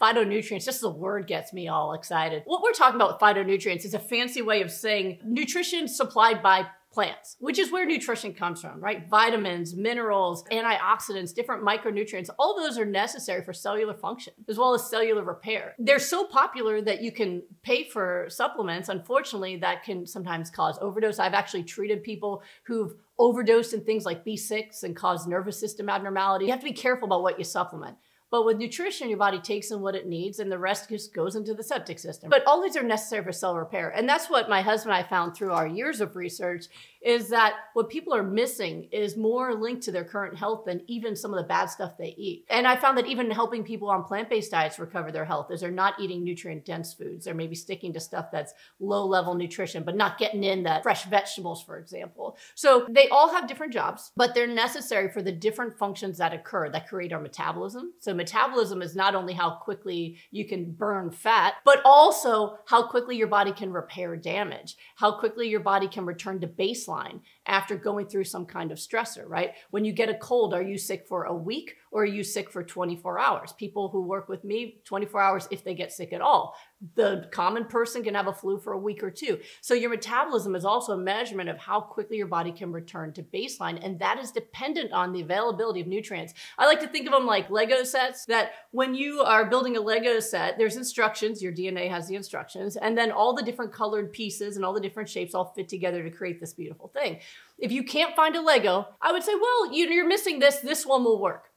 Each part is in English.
Phytonutrients, just the word gets me all excited. What we're talking about with phytonutrients is a fancy way of saying nutrition supplied by plants, which is where nutrition comes from, right? Vitamins, minerals, antioxidants, different micronutrients, all those are necessary for cellular function as well as cellular repair. They're so popular that you can pay for supplements. Unfortunately, that can sometimes cause overdose. I've actually treated people who've overdosed in things like B6 and caused nervous system abnormality. You have to be careful about what you supplement. But with nutrition, your body takes in what it needs and the rest just goes into the septic system. But all these are necessary for cell repair. And that's what my husband and I found through our years of research is that what people are missing is more linked to their current health than even some of the bad stuff they eat. And I found that even helping people on plant-based diets recover their health is they're not eating nutrient dense foods. They're maybe sticking to stuff that's low level nutrition, but not getting in that fresh vegetables, for example. So they all have different jobs, but they're necessary for the different functions that occur that create our metabolism. So metabolism is not only how quickly you can burn fat, but also how quickly your body can repair damage, how quickly your body can return to baseline after going through some kind of stressor, right? When you get a cold, are you sick for a week or are you sick for 24 hours? People who work with me, 24 hours if they get sick at all. The common person can have a flu for a week or two. So your metabolism is also a measurement of how quickly your body can return to baseline. And that is dependent on the availability of nutrients. I like to think of them like Lego sets that when you are building a Lego set, there's instructions, your DNA has the instructions, and then all the different colored pieces and all the different shapes all fit together to create this beautiful thing. If you can't find a Lego, I would say, well, you're missing this, this one will work.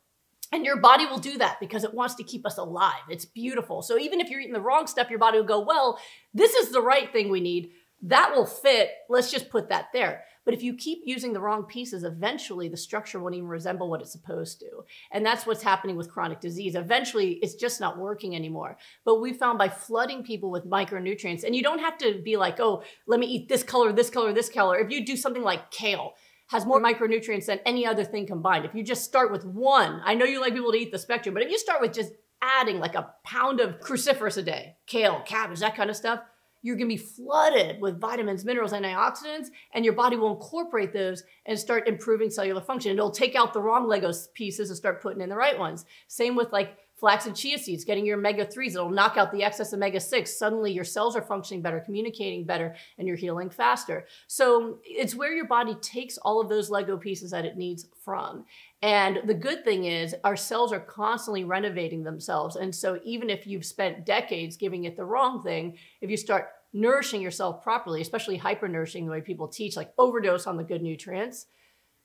And your body will do that because it wants to keep us alive. It's beautiful. So even if you're eating the wrong stuff, your body will go, well, this is the right thing we need. That will fit. Let's just put that there. But if you keep using the wrong pieces, eventually the structure won't even resemble what it's supposed to. And that's what's happening with chronic disease. Eventually, it's just not working anymore. But we found by flooding people with micronutrients, and you don't have to be like, oh, let me eat this color, this color, this color. If you do something like kale, has more micronutrients than any other thing combined. If you just start with one, I know you like people to eat the spectrum, but if you start with just adding like a pound of cruciferous a day, kale, cabbage, that kind of stuff, you're gonna be flooded with vitamins, minerals, antioxidants, and your body will incorporate those and start improving cellular function. It'll take out the wrong Lego pieces and start putting in the right ones. Same with like flax and chia seeds, getting your omega 3s. It'll knock out the excess omega 6. Suddenly your cells are functioning better, communicating better, and you're healing faster. So it's where your body takes all of those Lego pieces that it needs from. And the good thing is, our cells are constantly renovating themselves. And so even if you've spent decades giving it the wrong thing, if you start nourishing yourself properly, especially hyper-nourishing the way people teach, like overdose on the good nutrients,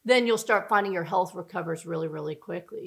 then you'll start finding your health recovers really, really quickly.